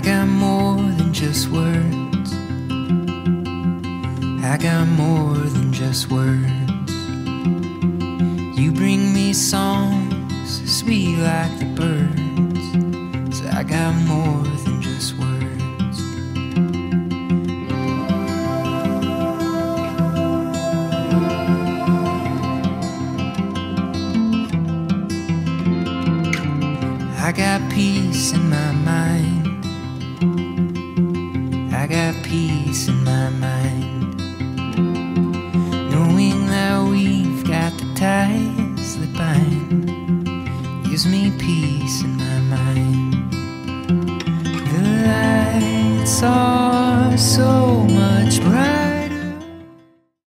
got more than just words. I got more than just words. You bring me songs sweet like the birds. So I got more than just words. I got peace in my mind. I got peace in my mind. Knowing that we've got the ties that bind Gives me peace in my mind. The lights are so